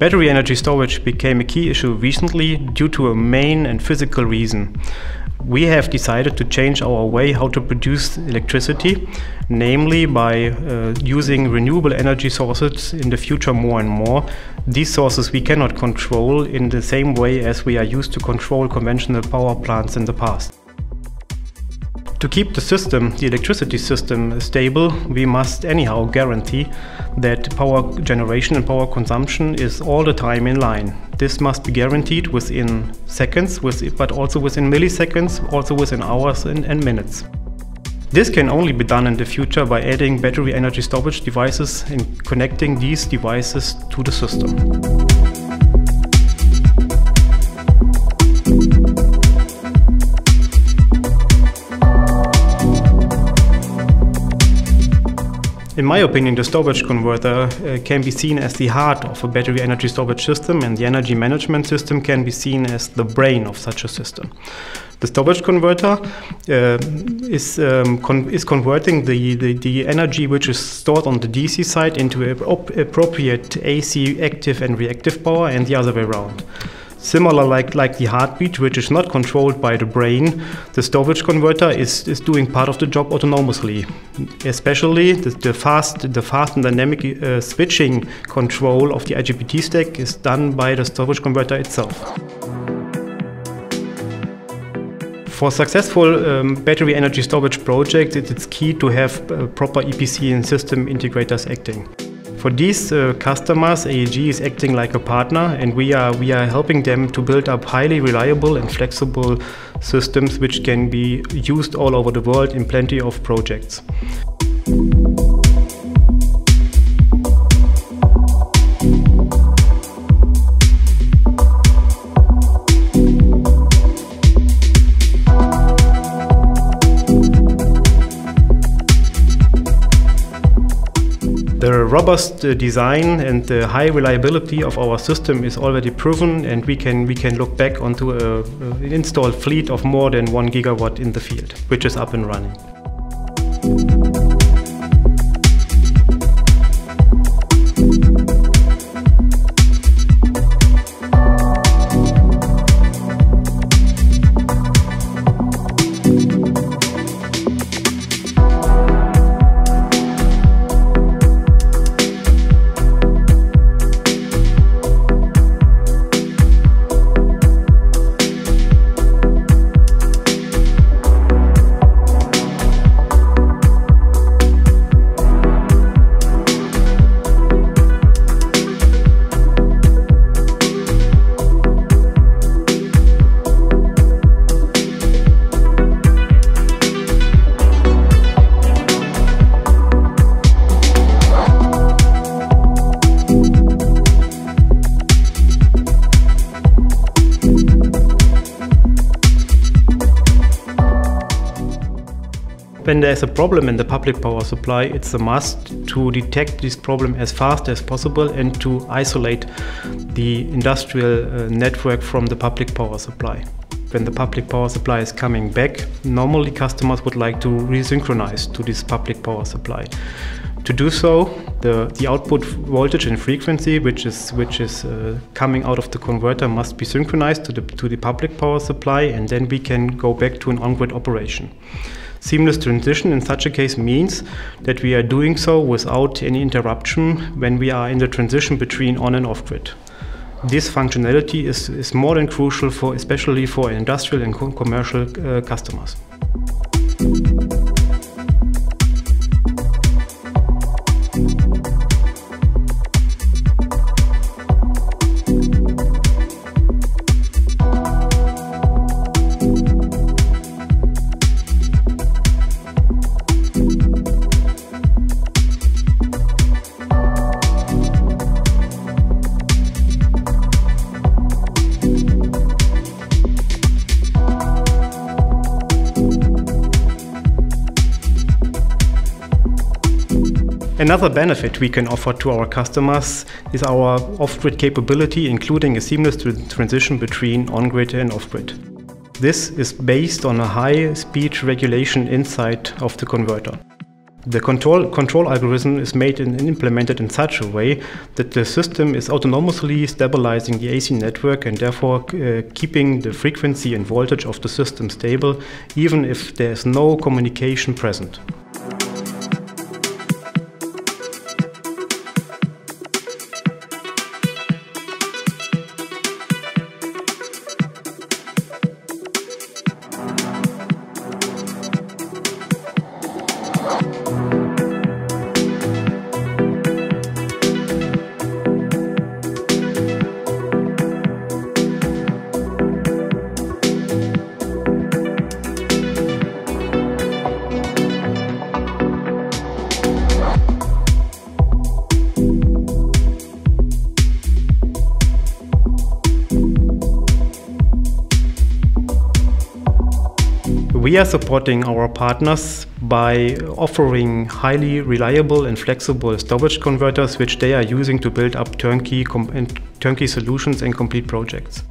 Battery energy storage became a key issue recently due to a main and physical reason. We have decided to change our way how to produce electricity, namely by uh, using renewable energy sources in the future more and more. These sources we cannot control in the same way as we are used to control conventional power plants in the past. To keep the system, the electricity system, stable, we must anyhow guarantee that power generation and power consumption is all the time in line. This must be guaranteed within seconds, with, but also within milliseconds, also within hours and, minutes. This can only be done in the future by adding battery energy storage devices and connecting these devices to the system. In my opinion, the storage converter uh, can be seen as the heart of a battery energy storage system, and the energy management system can be seen as the brain of such a system. The storage converter uh, is, um, con is converting the, the, the, energy which is stored on the DC side into appropriate AC active and reactive power, and the other way around. Similar like, like the heartbeat, which is not controlled by the brain, the storage converter is, is doing part of the job autonomously. Especially the, the fast, the fast and dynamic uh, switching control of the IGBT stack is done by the storage converter itself. For successful um, battery energy storage projects, it's key to have uh, proper EPC and system integrators acting. For these uh, customers, AEG is acting like a partner and we are, we are helping them to build up highly reliable and flexible systems which can be used all over the world in plenty of projects. Robust uh, design and the high reliability of our system is already proven and we can, we can look back onto an installed fleet of more than one gigawatt in the field, which is up and running. When there's a problem in the public power supply, it's a must to detect this problem as fast as possible and to isolate the industrial uh, network from the public power supply. When the public power supply is coming back, normally customers would like to resynchronize to this public power supply. To do so, the, the output voltage and frequency, which is, which is uh, coming out of the converter, must be synchronized to the, to the public power supply, and then we can go back to an on-grid operation. Seamless transition in such a case means that we are doing so without any interruption when we are in the transition between on and off grid. This functionality is, is more than crucial for especially for industrial and commercial uh, customers. Another benefit we can offer to our customers is our off-grid capability, including a seamless transition between on-grid and off-grid. This is based on a high speed regulation inside of the converter. The control, control algorithm is made and implemented in such a way that the system is autonomously stabilizing the AC network and therefore uh, keeping the frequency and voltage of the system stable even if there is no communication present. We are supporting our partners by offering highly reliable and flexible storage converters which they are using to build up turnkey, turnkey solutions and complete projects.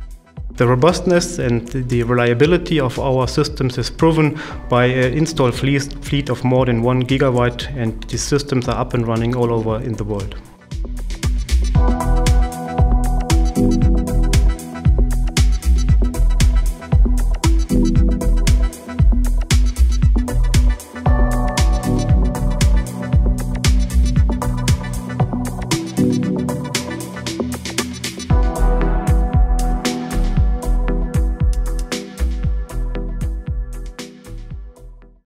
The robustness and the reliability of our systems is proven by an installed fleet of more than one gigawatt and these systems are up and running all over in the world.